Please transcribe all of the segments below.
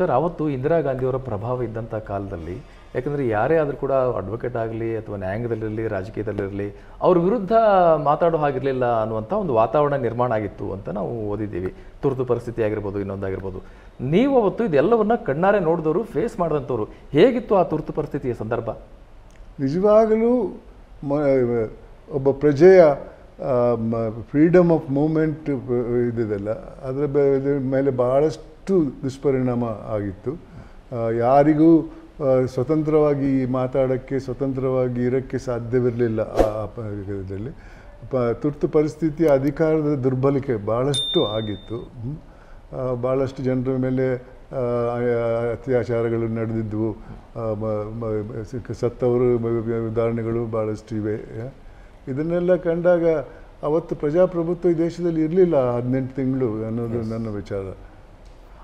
Sir, ಅವತ್ತು ಇಂದಿರಾ ಗಾಂಧಿಯವರ ಪ್ರಭಾವ ಇದ್ದಂಥ ಕಾಲದಲ್ಲಿ, ಯಾಕಂದರೆ ಯಾರೇ ಆದರೂ ಕೂಡ ಅಡ್ವೊಕೇಟ್ ಆಗಲಿ ಅಥವಾ ನ್ಯಾಯಾಂಗದಲ್ಲಿರಲಿ, ರಾಜಕೀಯದಲ್ಲಿರಲಿ, ಅವ್ರ ವಿರುದ್ಧ ಮಾತಾಡೋ ಹಾಗಿರಲಿಲ್ಲ ಅನ್ನುವಂಥ ಒಂದು ವಾತಾವರಣ ನಿರ್ಮಾಣ ಆಗಿತ್ತು ಅಂತ ನಾವು ಓದಿದ್ದೀವಿ. ತುರ್ತು ಪರಿಸ್ಥಿತಿ ಆಗಿರ್ಬೋದು, ಇನ್ನೊಂದಾಗಿರ್ಬೋದು. ನೀವು ಅವತ್ತು ಇದೆಲ್ಲವನ್ನ ಕಣ್ಣಾರೆ ನೋಡಿದವರು ಫೇಸ್ ಮಾಡಿದಂಥವ್ರು ಹೇಗಿತ್ತು ಆ ತುರ್ತು ಪರಿಸ್ಥಿತಿಯ ಸಂದರ್ಭ? ನಿಜವಾಗಲೂ ಒಬ್ಬ ಪ್ರಜೆಯ ಫ್ರೀಡಮ್ ಆಫ್ ಮೂಮೆಂಟ್ ಇದಿದೆಲ್ಲ. ಅದರ ಮೇಲೆ ಇದ್ರ ಬಹಳಷ್ಟು ದುಷ್ಪರಿಣಾಮ ಆಗಿತ್ತು. ಯಾರಿಗೂ ಸ್ವತಂತ್ರವಾಗಿ ಮಾತಾಡೋಕ್ಕೆ ಸ್ವತಂತ್ರವಾಗಿ ಇರೋಕ್ಕೆ ಸಾಧ್ಯವಿರಲಿಲ್ಲ ಆ ಇದರಲ್ಲಿ. ಪ ತುರ್ತು ಪರಿಸ್ಥಿತಿ ಅಧಿಕಾರದ ದುರ್ಬಲಿಕೆ ಭಾಳಷ್ಟು ಆಗಿತ್ತು. ಭಾಳಷ್ಟು ಜನರ ಮೇಲೆ ಅತ್ಯಾಚಾರಗಳು ನಡೆದಿದ್ದವು ಸತ್ತವರು ಉದಾಹರಣೆಗಳು ಭಾಳಷ್ಟು ಇವೆ. ಇದನ್ನೆಲ್ಲ ಕಂಡಾಗ ಅವತ್ತು ಪ್ರಜಾಪ್ರಭುತ್ವ ಈ ದೇಶದಲ್ಲಿ ಇರಲಿಲ್ಲ ಹದಿನೆಂಟು ತಿಂಗಳು ಅನ್ನೋದು ನನ್ನ ವಿಚಾರ.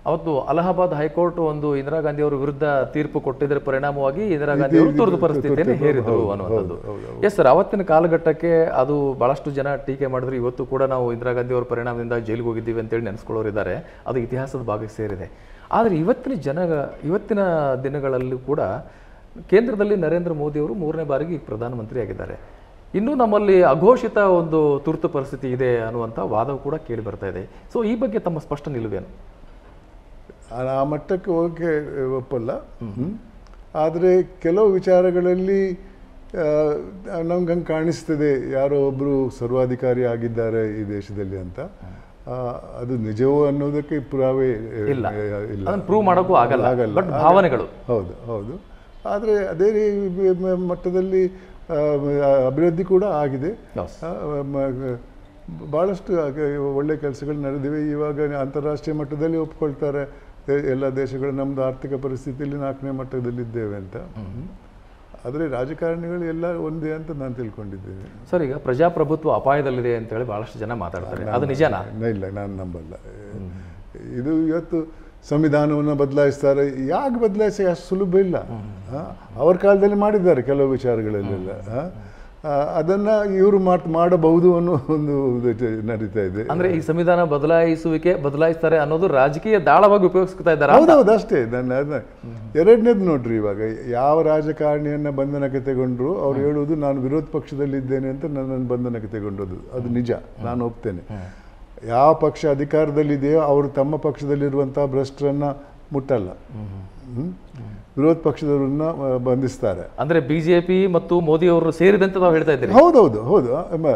ಅವತ್ತು ಅಲಹಾಬಾದ್ ಹೈಕೋರ್ಟ್ ಒಂದು ಇಂದಿರಾ ಗಾಂಧಿ ಅವರ ವಿರುದ್ಧ ತೀರ್ಪು ಕೊಟ್ಟಿದ್ದರ ಪರಿಣಾಮವಾಗಿ ಇಂದಿರಾ ಗಾಂಧಿ ಅವರು ತುರ್ತು ಪರಿಸ್ಥಿತಿಯನ್ನು ಹೇರಿದ್ರು ಅನ್ನುವಂಥದ್ದು. ಎಸ್ ಸರ್ ಅವತ್ತಿನ ಕಾಲಘಟ್ಟಕ್ಕೆ ಅದು ಬಹಳಷ್ಟು ಜನ ಟೀಕೆ ಮಾಡಿದ್ರು. ಇವತ್ತು ಕೂಡ ನಾವು ಇಂದಿರಾ ಗಾಂಧಿ ಅವರ ಪರಿಣಾಮದಿಂದ ಜೈಲಿಗೆ ಹೋಗಿದ್ದೀವಿ ಅಂತೇಳಿ ನೆನೆಸ್ಕೊಳ್ಳೋರು ಇದ್ದಾರೆ. ಅದು ಇತಿಹಾಸದ ಭಾಗಕ್ಕೆ ಸೇರಿದೆ. ಆದರೆ ಇವತ್ತಿನ ಜನ ಇವತ್ತಿನ ದಿನಗಳಲ್ಲೂ ಕೂಡ ಕೇಂದ್ರದಲ್ಲಿ ನರೇಂದ್ರ ಮೋದಿ ಅವರು ಮೂರನೇ ಬಾರಿಗೆ ಪ್ರಧಾನಮಂತ್ರಿ ಆಗಿದ್ದಾರೆ. ಇನ್ನೂ ನಮ್ಮಲ್ಲಿ ಅಘೋಷಿತ ಒಂದು ತುರ್ತು ಪರಿಸ್ಥಿತಿ ಇದೆ ಅನ್ನುವಂಥ ವಾದವು ಕೂಡ ಕೇಳಿ ಬರ್ತಾ ಇದೆ. ಸೊ ಈ ಬಗ್ಗೆ ತಮ್ಮ ಸ್ಪಷ್ಟ ನಿಲುವೇನು? ಆ ಮಟ್ಟಕ್ಕೆ ಹೋಗಕ್ಕೆ ಒಪ್ಪಲ್ಲ. ಆದರೆ ಕೆಲವು ವಿಚಾರಗಳಲ್ಲಿ ನಮ್ಗೆ ಹಂಗೆ ಕಾಣಿಸ್ತದೆ ಯಾರೋ ಒಬ್ಬರು ಸರ್ವಾಧಿಕಾರಿ ಆಗಿದ್ದಾರೆ ಈ ದೇಶದಲ್ಲಿ ಅಂತ. ಅದು ನಿಜವೋ ಅನ್ನೋದಕ್ಕೆ ಪುರಾವೆ ಇಲ್ಲ. ಇಲ್ಲ. ಪ್ರೂವ್ ಮಾಡೋಕ್ಕೂ ಆಗಲ್ಲ. ಬಟ್ ಭಾವನೆಗಳು. ಹೌದು ಹೌದು. ಆದರೆ ಅದೇ ರೀ ಮಟ್ಟದಲ್ಲಿ ಅಭಿವೃದ್ಧಿ ಕೂಡ ಆಗಿದೆ. ಭಾಳಷ್ಟು ಒಳ್ಳೆ ಕೆಲಸಗಳು ನಡೆದಿವೆ. ಇವಾಗ ಅಂತಾರಾಷ್ಟ್ರೀಯ ಮಟ್ಟದಲ್ಲಿ ಒಪ್ಕೊಳ್ತಾರೆ. ಎಲ್ಲ ದೇಶಗಳು ನಮ್ಮದು ಆರ್ಥಿಕ ಪರಿಸ್ಥಿತಿಯಲ್ಲಿ ನಾಲ್ಕನೇ ಮಟ್ಟದಲ್ಲಿದ್ದೇವೆ ಅಂತ. ಆದರೆ ರಾಜಕಾರಣಿಗಳು ಎಲ್ಲ ಒಂದೇ ಅಂತ ನಾನು ತಿಳ್ಕೊಂಡಿದ್ದೇನೆ. ಸರ್ ಈಗ ಪ್ರಜಾಪ್ರಭುತ್ವ ಅಪಾಯದಲ್ಲಿದೆ ಅಂತ ಹೇಳಿ ಬಹಳಷ್ಟು ಜನ ಮಾತಾಡ್ತಾರೆ. ಅದು ನಿಜನಾ? ಇಲ್ಲ ನಾನು ನಂಬಲ್ಲ. ಇದು ಇವತ್ತು ಸಂವಿಧಾನವನ್ನು ಬದಲಾಯಿಸ್ತಾರೆ. ಯಾಕೆ ಬದಲಾಯಿಸಿ? ಅಷ್ಟು ಸುಲಭ ಇಲ್ಲ. ಅವ್ರ ಕಾಲದಲ್ಲಿ ಮಾಡಿದ್ದಾರೆ ಕೆಲವು ವಿಚಾರಗಳಲ್ಲೆಲ್ಲ. ಅದನ್ನ ಇವರು ಮಾಡ್ ಮಾಡಬಹುದು ಅನ್ನೋ ಒಂದು ನಡೀತಾ ಇದೆ. ಅಂದ್ರೆ ಈ ಸಂವಿಧಾನ ಬದಲಾಯಿಸುವಿಕೆ ಬದಲಾಯಿಸ್ತಾರೆ ಅನ್ನೋದು ರಾಜಕೀಯ ದಾಳವಾಗಿ ಉಪಯೋಗಿಸ್ತಾ ಇದ್ದಾರೆ ಹೌದೌದು ಅಷ್ಟೇ. ನನ್ನ ಅದನ್ನ ಎರಡನೇದು ನೋಡ್ರಿ ಇವಾಗ. ಯಾವ ರಾಜಕಾರಣಿಯನ್ನ ಬಂಧನಕ್ಕೆ ತಗೊಂಡ್ರು ಅವ್ರು ಹೇಳುವುದು ನಾನು ವಿರೋಧ ಪಕ್ಷದಲ್ಲಿದ್ದೇನೆ ಅಂತ ನನ್ನನ್ನು ಬಂಧನಕ್ಕೆ ತಗೊಂಡದ್ದು. ಅದು ನಿಜ. ನಾನು ಒಪ್ತೇನೆ. ಯಾವ ಪಕ್ಷ ಅಧಿಕಾರದಲ್ಲಿದೆಯೋ ಅವರು ತಮ್ಮ ಪಕ್ಷದಲ್ಲಿರುವಂತಹ ಭ್ರಷ್ಟರನ್ನ ಮುಟ್ಟಲ್ಲ? ವಿರೋಧ ಪಕ್ಷದವರನ್ನ ಬಂಧಿಸ್ತಾರೆ. ಅಂದ್ರೆ ಬಿಜೆಪಿ ಮತ್ತು ಮೋದಿ ಅವರು ಸೇರಿದಂತೆ ನಾವು ಹೇಳ್ತಾ ಇದ್ದೀವಿ. ಹೌದೌದು ಹೌದು. ಹೌದು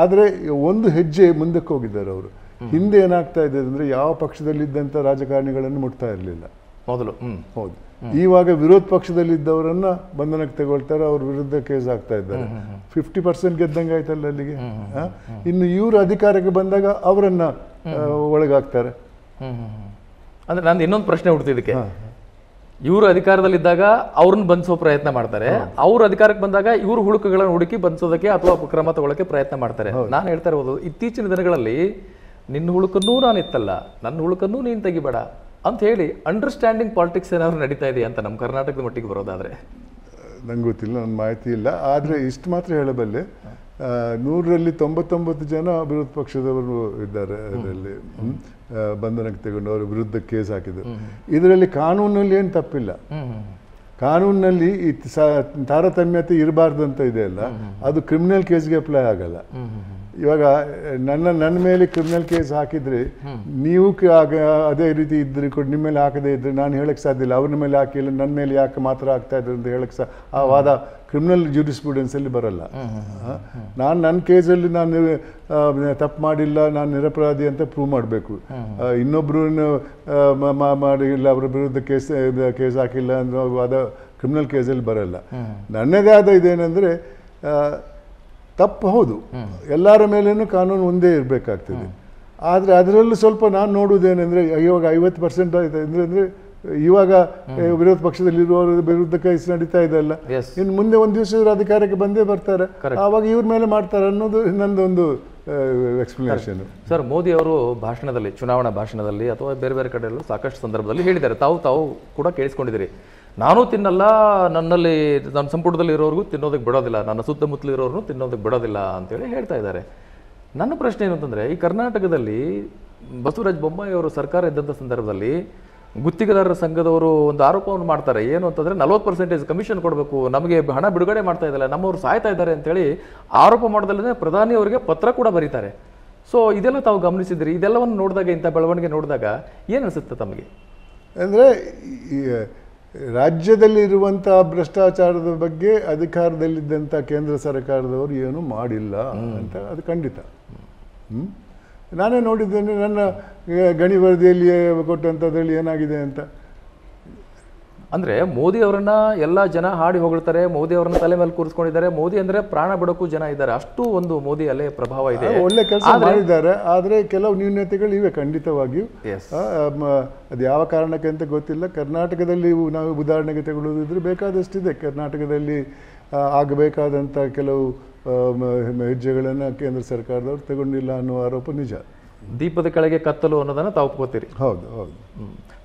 ಆದ್ರೆ ಒಂದು ಹೆಜ್ಜೆ ಮುಂದಕ್ಕೆ ಹೋಗಿದ್ದಾರೆ ಅವರು. ಹಿಂದೆ ಏನಾಗ್ತಾ ಇದೆ ಅಂದ್ರೆ ಯಾವ ಪಕ್ಷದಲ್ಲಿದ್ದಂಥ ರಾಜಕಾರಣಿಗಳನ್ನು ಮುಟ್ತಾ ಇರಲಿಲ್ಲ. ಮೊದಲು ಹೌದು. ಇವಾಗ ವಿರೋಧ ಪಕ್ಷದಲ್ಲಿದ್ದವರನ್ನ ಬಂಧನಕ್ಕೆ ತಗೊಳ್ತಾರೆ ಅವ್ರ ವಿರುದ್ಧ ಕೇಸ್ ಆಗ್ತಾ ಇದ್ದಾರೆ. ಫಿಫ್ಟಿ ಪರ್ಸೆಂಟ್ ಗೆದ್ದಂಗೆ ಆಯ್ತಲ್ಲ ಅಲ್ಲಿಗೆ? ಇನ್ನು ಇವರು ಅಧಿಕಾರಕ್ಕೆ ಬಂದಾಗ ಅವರನ್ನ ಒಳಗಾಗ್ತಾರೆ. ಅಂದ್ರೆ ನಾನು ಇನ್ನೊಂದು ಪ್ರಶ್ನೆ ಹುಡ್ತಿದ್ದಕ್ಕೆ ಇವರು ಅಧಿಕಾರದಲ್ಲಿದ್ದಾಗ ಅವ್ರನ್ನ ಬಂಧಿಸೋ ಪ್ರಯತ್ನ ಮಾಡ್ತಾರೆ. ಅವ್ರ ಅಧಿಕಾರಕ್ಕೆ ಬಂದಾಗ ಇವರು ಹುಡುಕುಗಳನ್ನು ಹುಡುಕಿ ಬಂಧಿಸೋದಕ್ಕೆ ಅಥವಾ ಕ್ರಮ ತಗೊಳ್ಳೋಕೆ ಪ್ರಯತ್ನ ಮಾಡ್ತಾರೆ. ನಾನು ಹೇಳ್ತಾ ಇರ್ಬೋದು ಇತ್ತೀಚಿನ ದಿನಗಳಲ್ಲಿ ನಿನ್ನ ಹುಳುಕನ್ನೂ ನಾನು ಇತ್ತಲ್ಲ ನನ್ನ ಹುಳುಕನ್ನೂ ನೀನು ತೆಗಿಬೇಡ ಅಂತ ಹೇಳಿ ಅಂಡರ್ಸ್ಟ್ಯಾಂಡಿಂಗ್ ಪಾಲಿಟಿಕ್ಸ್ ಏನಾದ್ರು ನಡೀತಾ ಇದೆ ಅಂತ ನಮ್ಮ ಕರ್ನಾಟಕದ ಮಟ್ಟಿಗೆ ಬರೋದಾದ್ರೆ? ನಂಗೆ ಗೊತ್ತಿಲ್ಲ ನನ್ನ ಮಾಹಿತಿ ಇಲ್ಲ. ಆದರೆ ಇಷ್ಟು ಮಾತ್ರ ಹೇಳಬಲ್ಲೆ ನೂರರಲ್ಲಿ ತೊಂಬತ್ತೊಂಬತ್ತು ಜನ ವಿರೋಧ ಪಕ್ಷದವರು ಇದ್ದಾರೆ ಅದರಲ್ಲಿ. ಬಂಧನಕ್ಕೆ ತಗೊಂಡು ಅವರ ವಿರುದ್ಧ ಕೇಸ್ ಹಾಕಿದ್ರು. ಇದರಲ್ಲಿ ಕಾನೂನಲ್ಲಿ ಏನು ತಪ್ಪಿಲ್ಲ. ಕಾನೂನಿನಲ್ಲಿ ಈ ತಾರತಮ್ಯತೆ ಇರಬಾರ್ದು ಅಂತ ಇದೆ ಅಲ್ಲ. ಅದು ಕ್ರಿಮಿನಲ್ ಕೇಸ್ಗೆ ಅಪ್ಲೈ ಆಗಲ್ಲ. ಇವಾಗ ನನ್ನ ನನ್ನ ಮೇಲೆ ಕ್ರಿಮಿನಲ್ ಕೇಸ್ ಹಾಕಿದ್ರೆ ನೀವು ಅದೇ ರೀತಿ ಇದ್ರೆ ಕೂಡ ನಿಮ್ಮ ಮೇಲೆ ಹಾಕದೇ ಇದ್ರೆ ನಾನು ಹೇಳಕ್ ಸಾಧ್ಯ ಇಲ್ಲ. ಅವ್ರ ಮೇಲೆ ಹಾಕಿಲ್ಲ ನನ್ನ ಮೇಲೆ ಯಾಕೆ ಮಾತ್ರ ಆಗ್ತಾ ಇದ್ರು ಅಂತ ಹೇಳಕ್ ಸಾ ಆ ವಾದ ಕ್ರಿಮಿನಲ್ ಜೂರಿಸ್ಪ್ರೂಡೆನ್ಸ್ ಅಲ್ಲಿ ಬರಲ್ಲ. ನಾನು ನನ್ನ ಕೇಸಲ್ಲಿ ನಾನು ತಪ್ಪು ಮಾಡಿಲ್ಲ ನಾನು ನಿರಪರಾಧಿ ಅಂತ ಪ್ರೂವ್ ಮಾಡಬೇಕು. ಇನ್ನೊಬ್ರು ಮಾಡಿಲ್ಲ ಅವರ ವಿರುದ್ಧ ಕೇಸ್ ಕೇಸ್ ಹಾಕಿಲ್ಲ ಅನ್ನೋ ವಾದ ಕ್ರಿಮಿನಲ್ ಕೇಸಲ್ಲಿ ಬರಲ್ಲ. ನನ್ನದೇ ಆದ ಇದೇನೆಂದ್ರೆ ತಪ್ಪು ಹೌದು. ಎಲ್ಲರ ಮೇಲೇನು ಕಾನೂನು ಒಂದೇ ಇರಬೇಕಾಗ್ತದೆ. ಆದರೆ ಅದರಲ್ಲೂ ಸ್ವಲ್ಪ ನಾನು ನೋಡುವುದೇನೆಂದ್ರೆ ಇವಾಗ ಐವತ್ತು ಪರ್ಸೆಂಟ್ ಆಯ್ತು ಅಂದರೆ ಅಂದರೆ ಇವಾಗ ವಿರೋಧ ಪಕ್ಷದಲ್ಲಿರುವವರ ವಿರುದ್ಧ ಕೈಸ್ ನಡೀತಾ ಇದೆ ಅಲ್ಲ. ಇನ್ನು ಮುಂದೆ ಒಂದು ದಿವಸ ಇವರು ಅಧಿಕಾರಕ್ಕೆ ಬಂದೇ ಬರ್ತಾರೆ. ಆವಾಗ ಇವ್ರ ಮೇಲೆ ಮಾಡ್ತಾರೆ ಅನ್ನೋದು ನಂದೊಂದು ಎಕ್ಸ್ಪ್ಲನೇಷನ್ ಸರ್ ಮೋದಿ ಅವರು ಭಾಷಣದಲ್ಲಿ ಚುನಾವಣಾ ಭಾಷಣದಲ್ಲಿ ಅಥವಾ ಬೇರೆ ಬೇರೆ ಕಡೆಯಲ್ಲೂ ಸಾಕಷ್ಟು ಸಂದರ್ಭದಲ್ಲಿ ಹೇಳಿದ್ದಾರೆ. ತಾವು ತಾವು ಕೂಡ ಕೇಳಿಸ್ಕೊಂಡಿದ್ದೀರಿ. ನಾನು ತಿನ್ನಲ್ಲ, ನನ್ನಲ್ಲಿ ನನ್ನ ಸಂಪುಟದಲ್ಲಿ ಇರೋರ್ಗು ತಿನ್ನೋದಕ್ಕೆ ಬಿಡೋದಿಲ್ಲ, ನನ್ನ ಸುತ್ತಮುತ್ತಲು ಇರೋರ್ಗೂ ತಿನ್ನೋದಕ್ಕೆ ಬಿಡೋದಿಲ್ಲ ಅಂತೇಳಿ ಹೇಳ್ತಾ ಇದ್ದಾರೆ. ನನ್ನ ಪ್ರಶ್ನೆ ಏನು ಅಂತಂದರೆ, ಈ ಕರ್ನಾಟಕದಲ್ಲಿ ಬಸವರಾಜ ಬೊಮ್ಮಾಯಿ ಅವರು ಸರ್ಕಾರ ಇದ್ದಂಥ ಸಂದರ್ಭದಲ್ಲಿ ಗುತ್ತಿಗೆದಾರರ ಸಂಘದವರು ಒಂದು ಆರೋಪವನ್ನು ಮಾಡ್ತಾರೆ. ಏನು ಅಂತಂದರೆ, ನಲವತ್ತು ಪರ್ಸೆಂಟೇಜ್ ಕಮಿಷನ್ ಕೊಡಬೇಕು, ನಮಗೆ ಹಣ ಬಿಡುಗಡೆ ಮಾಡ್ತಾ ಇದ್ದಾರೆ, ನಮ್ಮವರು ಸಾಯ್ತಾ ಇದ್ದಾರೆ ಅಂತೇಳಿ ಆರೋಪ ಮಾಡೋದಲ್ಲದೆ ಪ್ರಧಾನಿ ಅವರಿಗೆ ಪತ್ರ ಕೂಡ ಬರೀತಾರೆ. ಸೊ ಇದೆಲ್ಲ ತಾವು ಗಮನಿಸಿದ್ರಿ. ಇದೆಲ್ಲವನ್ನು ನೋಡಿದಾಗ, ಇಂಥ ಬೆಳವಣಿಗೆ ನೋಡಿದಾಗ ಏನು ಅನಿಸುತ್ತೆ ತಮಗೆ? ಅಂದರೆ ರಾಜ್ಯದಲ್ಲಿ ಇರುವಂಥ ಭ್ರಷ್ಟಾಚಾರದ ಬಗ್ಗೆ ಅಧಿಕಾರದಲ್ಲಿದ್ದಂಥ ಕೇಂದ್ರ ಸರ್ಕಾರದವರು ಏನು ಮಾಡಿಲ್ಲ ಅಂತ ಅದು ಖಂಡಿತ? ನಾನೇ ನೋಡಿದ್ದೇನೆ ನನ್ನ ಗಣಿ ವರದಿಯಲ್ಲಿ ಕೊಟ್ಟಂಥದ್ರಲ್ಲಿ ಏನಾಗಿದೆ ಅಂತ ಅಂದ್ರೆ ಮೋದಿ ಅವರನ್ನ ಎಲ್ಲ ಜನ ಹಾಡಿ ಹೋಗ್ತಾರೆ ಮೋದಿ ಅವರನ್ನ ತಲೆ ಮೇಲೆ ಕೂರಿಸ್ಕೊಂಡಿದ್ದಾರೆ. ಮೋದಿ ಅಂದ್ರೆ ಪ್ರಾಣ ಬಿಡೋಕ್ಕೂ ಜನ ಇದ್ದಾರೆ. ಅಷ್ಟು ಒಂದು ಮೋದಿ ಅಲ್ಲೇ ಪ್ರಭಾವ ಇದೆ. ಒಳ್ಳೆ ಕೆಲಸ ಮಾಡಿದ್ದಾರೆ. ಆದರೆ ಕೆಲವು ನ್ಯೂನತೆಗಳು ಇವೆ ಖಂಡಿತವಾಗಿಯೂ. ಅದು ಯಾವ ಕಾರಣಕ್ಕೆ ಅಂತ ಗೊತ್ತಿಲ್ಲ. ಕರ್ನಾಟಕದಲ್ಲಿ ನಾವು ಉದಾಹರಣೆಗೆ ತಗೊಳ್ಳೋದಿದ್ರೆ ಬೇಕಾದಷ್ಟಿದೆ. ಕರ್ನಾಟಕದಲ್ಲಿ ಆಗಬೇಕಾದಂಥ ಕೆಲವು ಹೆಜ್ಜೆಗಳನ್ನು ಕೇಂದ್ರ ಸರ್ಕಾರದವರು ತಗೊಂಡಿಲ್ಲ ಅನ್ನೋ ಆರೋಪ ನಿಜ. ದೀಪದ ಕೆಳಗೆ ಕತ್ತಲು ಅನ್ನೋದನ್ನ ತಾವು ಒಪ್ಕೋತೀರಿ. ಹೌದು ಹೌದು.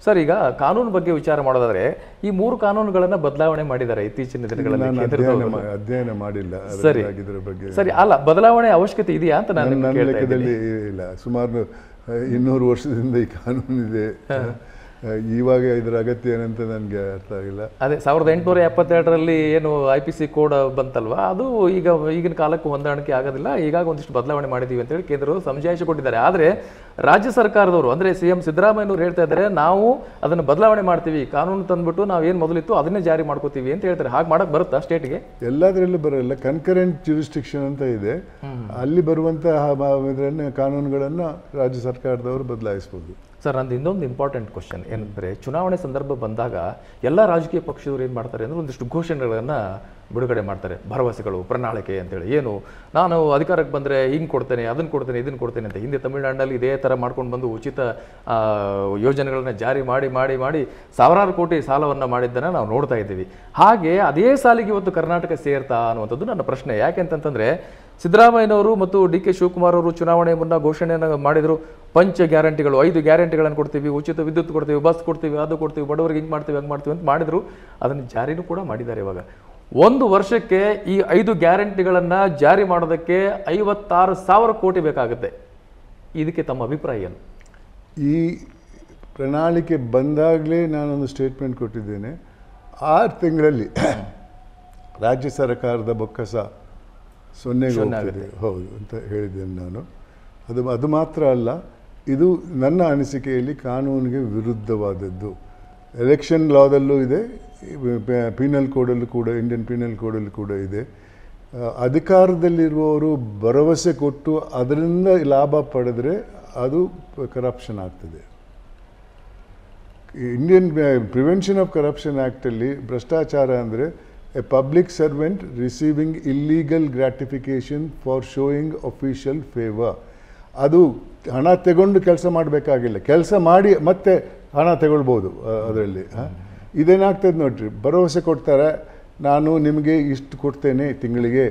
ಸರ್ ಈಗ ಕಾನೂನು ಬಗ್ಗೆ ವಿಚಾರ ಮಾಡೋದಾದ್ರೆ ಈ ಮೂರು ಕಾನೂನುಗಳನ್ನ ಬದಲಾವಣೆ ಮಾಡಿದ್ದಾರೆ ಇತ್ತೀಚಿನ ದಿನಗಳಲ್ಲಿ ನಾನು. ಅಧ್ಯಯನ ಮಾ- ಅಧ್ಯಯನ ಮಾಡಿಲ್ಲ. ಸರಿ. ಬಗ್ಗೆ. ಸರಿ ಅಲ್ಲ ಬದಲಾವಣೆ ಅವಶ್ಯಕತೆ ಇದೆಯಾ ಅಂತ ನಾನು ನನ್ನ ನಿಮ್ಗೆ ಕೇಳ್ತಾ ಲೆಕ್ಕದಲ್ಲಿ ಇಲ್ಲ. ಸುಮಾರು ಆ, ಇನ್ನೂರು ವರ್ಷದಿಂದ ಈ ಕಾನೂನು ಆ, ಇವಾಗ ಇದರ ಅಗತ್ಯ ಏನಂತ ನನಗೆ ಅರ್ಥ ಆಗಿಲ್ಲ. ಅದೇ ಸಾವಿರದ ಎಂಟುನೂರ ಎಪ್ಪತ್ತೆರಡರಲ್ಲಿ ಏನು ಐ ಪಿ ಸಿ ಕೋಡ್ ಬಂತಲ್ವಾ? ಅದು ಈಗ ಈಗಿನ ಕಾಲಕ್ಕೂ ಹೊಂದಾಣಿಕೆ ಆಗೋದಿಲ್ಲ. ಈಗಾಗ ಒಂದಿಷ್ಟು ಬದಲಾವಣೆ ಮಾಡಿದ್ದೀವಿ ಅಂತೇಳಿ ಕೇಂದ್ರವು ಸಮಜಾಯಿಷಿ ಕೊಟ್ಟಿದ್ದಾರೆ. ಆದರೆ ರಾಜ್ಯ ಸರ್ಕಾರದವರು ಅಂದರೆ ಸಿ ಎಂ ಸಿದ್ದರಾಮಯ್ಯನವರು ಹೇಳ್ತಾ ಇದ್ದಾರೆ ನಾವು ಅದನ್ನು ಬದಲಾವಣೆ ಮಾಡ್ತೀವಿ. ಕಾನೂನು ತಂದ್ಬಿಟ್ಟು ನಾವು ಏನು ಮೊದಲಿತ್ತು ಅದನ್ನೇ ಜಾರಿ ಮಾಡ್ಕೋತೀವಿ ಅಂತ ಹೇಳ್ತಾರೆ. ಹಾಗೆ ಮಾಡೋಕ್ಕೆ ಬರುತ್ತಾ ಸ್ಟೇಟ್ಗೆ? ಎಲ್ಲದರಲ್ಲೂ ಬರೋಲ್ಲ. ಕನ್ಕರೆಂಟ್ ಜುರಿಸ್ಟಿಕ್ಷನ್ ಅಂತ ಇದೆ. ಅಲ್ಲಿ ಬರುವಂತಹ ಕಾನೂನುಗಳನ್ನು ರಾಜ್ಯ ಸರ್ಕಾರದವರು ಬದಲಾಯಿಸ್ಬೋದು. ಸರ್, ನಂದು ಇನ್ನೊಂದು ಇಂಪಾರ್ಟೆಂಟ್ ಕ್ವಶನ್ ಏನಂದರೆ, ಚುನಾವಣೆ ಸಂದರ್ಭ ಬಂದಾಗ ಎಲ್ಲ ರಾಜಕೀಯ ಪಕ್ಷದವರು ಏನು ಮಾಡ್ತಾರೆ ಅಂದ್ರೆ ಒಂದಿಷ್ಟು ಘೋಷಣೆಗಳನ್ನ ಬಿಡುಗಡೆ ಮಾಡ್ತಾರೆ. ಭರವಸೆಗಳು, ಪ್ರಣಾಳಿಕೆ ಅಂತೇಳಿ. ಏನು? ನಾನು ಅಧಿಕಾರಕ್ಕೆ ಬಂದರೆ ಹಿಂಗೆ ಕೊಡ್ತೇನೆ ಅದನ್ನು ಕೊಡ್ತೇನೆ ಇದನ್ನು ಕೊಡ್ತೇನೆ ಅಂತ. ಹಿಂದೆ ತಮಿಳುನಾಡಿನಲ್ಲಿ ಇದೇ ಥರ ಮಾಡ್ಕೊಂಡು ಬಂದು ಉಚಿತ ಯೋಜನೆಗಳನ್ನ ಜಾರಿ ಮಾಡಿ ಮಾಡಿ ಮಾಡಿ ಸಾವಿರಾರು ಕೋಟಿ ಸಾಲವನ್ನು ಮಾಡಿದ್ದನ್ನು ನಾವು ನೋಡ್ತಾ ಇದ್ದೀವಿ. ಹಾಗೆ ಅದೇ ಸಾಲಿಗೆ ಇವತ್ತು ಕರ್ನಾಟಕ ಸೇರ್ತಾ ಅನ್ನುವಂಥದ್ದು ನನ್ನ ಪ್ರಶ್ನೆ. ಯಾಕೆಂತಂತಂದ್ರೆ ಸಿದ್ದರಾಮಯ್ಯನವರು ಮತ್ತು ಡಿ ಕೆ ಶಿವಕುಮಾರ್ ಅವರು ಚುನಾವಣೆ ಮುನ್ನ ಘೋಷಣೆಯನ್ನು ಮಾಡಿದರು. ಪಂಚ ಗ್ಯಾರಂಟಿಗಳು, ಐದು ಗ್ಯಾರಂಟಿಗಳನ್ನು ಕೊಡ್ತೀವಿ, ಉಚಿತ ವಿದ್ಯುತ್ ಕೊಡ್ತೀವಿ, ಬಸ್ ಕೊಡ್ತೀವಿ, ಅದು ಕೊಡ್ತೀವಿ, ಬಡವರಿಗೆ ಹಿಂಗೆ ಮಾಡ್ತೀವಿ, ಹಂಗೆ ಮಾಡ್ತೀವಿ ಅಂತ ಮಾಡಿದರು. ಅದನ್ನು ಜಾರಿನೂ ಕೂಡ ಮಾಡಿದ್ದಾರೆ ಇವಾಗ. ಒಂದು ವರ್ಷಕ್ಕೆ ಈ ಐದು ಗ್ಯಾರಂಟಿಗಳನ್ನು ಜಾರಿ ಮಾಡೋದಕ್ಕೆ ಐವತ್ತಾರು ಸಾವಿರ ಕೋಟಿ ಬೇಕಾಗುತ್ತೆ. ಇದಕ್ಕೆ ತಮ್ಮ ಅಭಿಪ್ರಾಯ ಏನು? ಈ ಪ್ರಣಾಳಿಕೆ ಬಂದಾಗಲೇ ನಾನೊಂದು ಸ್ಟೇಟ್ಮೆಂಟ್ ಕೊಟ್ಟಿದ್ದೇನೆ. ಆರು ತಿಂಗಳಲ್ಲಿ ರಾಜ್ಯ ಸರ್ಕಾರದ ಬೊಕ್ಕಸ ಸೊನ್ನೆಗೆ ಹೋಗ್ತದೆ. ಹೌದು ಅಂತ ಹೇಳಿದ್ದೇನೆ ನಾನು. ಅದು ಅದು ಮಾತ್ರ ಅಲ್ಲ ಇದು ನನ್ನ ಅನಿಸಿಕೆಯಲ್ಲಿ ಕಾನೂನಿಗೆ ವಿರುದ್ಧವಾದದ್ದು. ಎಲೆಕ್ಷನ್ ಲಾದಲ್ಲೂ ಇದೆ ಪೀನಲ್ ಕೋಡಲ್ಲೂ ಕೂಡ ಇಂಡಿಯನ್ ಪೀನಲ್ ಕೋಡಲ್ಲೂ ಕೂಡ ಇದೆ. ಅಧಿಕಾರದಲ್ಲಿರುವವರು ಭರವಸೆ ಕೊಟ್ಟು ಅದರಿಂದ ಲಾಭ ಪಡೆದರೆ ಅದು ಕರಪ್ಷನ್ ಆಗ್ತದೆ. ಇಂಡಿಯನ್ ಪ್ರಿವೆನ್ಷನ್ ಆಫ್ ಕರಪ್ಷನ್ ಆ್ಯಕ್ಟಲ್ಲಿ ಭ್ರಷ್ಟಾಚಾರ ಅಂದರೆ a public servant receiving illegal gratification for showing official favour ಅದು ಹಣ ತಗೊಂಡು ಕೆಲಸ ಮಾಡಬೇಕಾಗಿಲ್ಲ. ಕೆಲಸ ಮಾಡಿ ಮತ್ತೆ ಹಣ ತಗೊಳ್ಬೋದು ಅದರಲ್ಲಿ ಇದೇನಾಗ್ತದೆ ನೋಡ್ರಿ ಭರವಸೆ ಕೊಡ್ತಾರೆ ನಾನು ನಿಮಗೆ ಇಷ್ಟು ಕೊಡ್ತೇನೆ ತಿಂಗಳಿಗೆ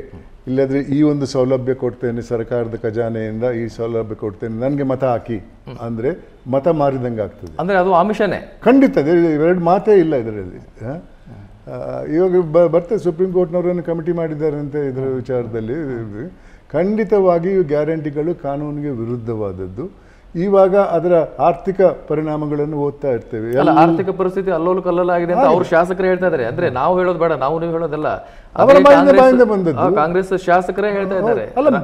ಇಲ್ಲದ್ರೆ ಈ ಒಂದು ಸೌಲಭ್ಯ ಕೊಡ್ತೇನೆ ಸರ್ಕಾರದ ಖಜಾನೆಯಿಂದ ಈ ಸೌಲಭ್ಯ ಕೊಡ್ತೇನೆ ನನಗೆ ಮತ ಹಾಕಿ ಅಂದರೆ ಮತ ಮಾರಿದಂಗೆ ಆಗ್ತದೆ ಅಂದ್ರೆ ಅದು ಆಮಿಷನೇ. ಖಂಡಿತ ಎರಡು ಮಾತೇ ಇಲ್ಲ ಇದರಲ್ಲಿ ಇವಾಗ ಬ- ಬರ್ತದೆ ಸುಪ್ರೀಂ ಕೋರ್ಟ್ನವರನ್ನು ಕಮಿಟಿ ಮಾಡಿದ್ದಾರೆ ಅಂತ ಇದರ ವಿಚಾರದಲ್ಲಿ. ಖಂಡಿತವಾಗಿಯೂ ಗ್ಯಾರಂಟಿಗಳು ಕಾನೂನಿಗೆ ವಿರುದ್ಧವಾದದ್ದು. ಇವಾಗ ಅದರ ಆರ್ಥಿಕ ಪರಿಣಾಮಗಳನ್ನು ಓದ್ತಾ ಇರ್ತೇವೆ. ಅಲ್ಲ ಆರ್ಥಿಕ ಪರಿಸ್ಥಿತಿ ಅಲ್ಲೋಲು ಕಲ್ಲಲಾಗಿದೆ ಅಂತ ಅವ್ರು ಶಾಸಕರೇ ಹೇಳ್ತಾ ಇದ್ದಾರೆ. ಅಂದ್ರೆ ನಾವು ಹೇಳೋದು ಬೇಡ ನಾವು ನೀವು ಹೇಳೋದಲ್ಲ. ಅವರ ಬಾಯಿಂದ ಬಂದದ್ದು. ಕಾಂಗ್ರೆಸ್ ಶಾಸಕರೇ ಹೇಳ್ತಾ ಇದ್ದಾರೆ. ಅಲ್ಲ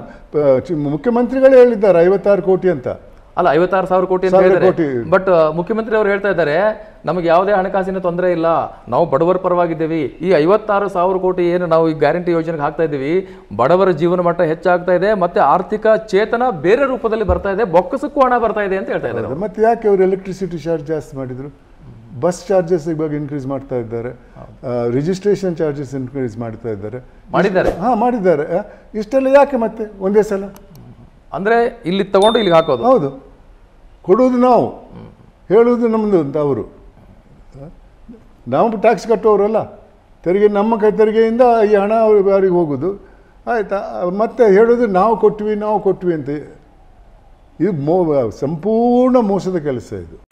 ಮುಖ್ಯಮಂತ್ರಿಗಳೇ ಹೇಳಿದ್ದಾರೆ ಐವತ್ತಾರು ಕೋಟಿ ಅಂತ. ಅಲ್ಲ ಐವತ್ತಾರು ಸಾವಿರ ಕೋಟಿ ಅಂತ ಹೇಳಿದ್ರೆ ಬಟ್ ಮುಖ್ಯಮಂತ್ರಿ ಅವರು ಹೇಳ್ತಾ ಇದ್ದಾರೆ ನಮಗೆ ಯಾವುದೇ ಹಣಕಾಸಿನ ತೊಂದರೆ ಇಲ್ಲ ನಾವು ಬಡವರ ಪರವಾಗಿದ್ದೀವಿ. ಈ ಐವತ್ತಾರು ಸಾವಿರ ಕೋಟಿ ಏನು ನಾವು ಈ ಗ್ಯಾರಂಟಿ ಯೋಜನೆಗೆ ಹಾಕ್ತಾ ಇದ್ದೀವಿ? ಬಡವರ ಜೀವನ ಮಟ್ಟ ಹೆಚ್ಚಾಗ್ತಾ ಇದೆ ಮತ್ತೆ ಆರ್ಥಿಕ ಚೇತನ ಬೇರೆ ರೂಪದಲ್ಲಿ ಬರ್ತಾ ಇದೆ ಬೊಕ್ಕಸಕ್ಕೂ ಹಣ ಬರ್ತಾ ಇದೆ ಅಂತ ಹೇಳ್ತಾ ಇದ್ದಾರೆ ಮತ್ತೆ ಯಾಕೆ ಅವರು ಎಲೆಕ್ಟ್ರಿಸಿಟಿ ಚಾರ್ಜ್ ಜಾಸ್ತಿ ಮಾಡಿದ್ರು? ಬಸ್ ಚಾರ್ಜಸ್ ಇವಾಗ ಇನ್ಕ್ರೀಸ್ ಮಾಡ್ತಾ ಇದ್ದಾರೆ. ರಿಜಿಸ್ಟ್ರೇಷನ್ ಚಾರ್ಜಸ್ ಇನ್ಕ್ರೀಸ್ ಮಾಡ್ತಾ ಇದ್ದಾರೆ. ಮಾಡಿದ್ದಾರೆ. ಹಾ ಮಾಡಿದ್ದಾರೆ. ಇಷ್ಟೆಲ್ಲ ಯಾಕೆ ಮತ್ತೆ? ಒಂದೇ ಸಲ? ಅಂದ್ರೆ ಇಲ್ಲಿ ತಗೊಂಡು ಇಲ್ಲಿಗೆ ಹಾಕೋದು. ಹೌದು. ಕೊಡುವುದು ನಾವು. ಹೇಳುವುದು ನಮ್ಮದು ಅಂತ ಅವರು. ನಾವು ಟ್ಯಾಕ್ಸ್ ಕಟ್ಟುವವರಲ್ಲ. ತೆರಿಗೆ ನಮ್ಮ ಕೈ ತೆರಿಗೆಯಿಂದ ಈ ಹಣ ಅವರಿಗೆ ಹೋಗುದು. ಆಯಿತಾ? ಮತ್ತೆ ಹೇಳೋದು ನಾವು ಕೊಟ್ವಿ ನಾವು ಕೊಟ್ವಿ ಅಂತ. ಇದು ಮೋ, ಸಂಪೂರ್ಣ ಮೋಸದ ಕೆಲಸ ಇದು.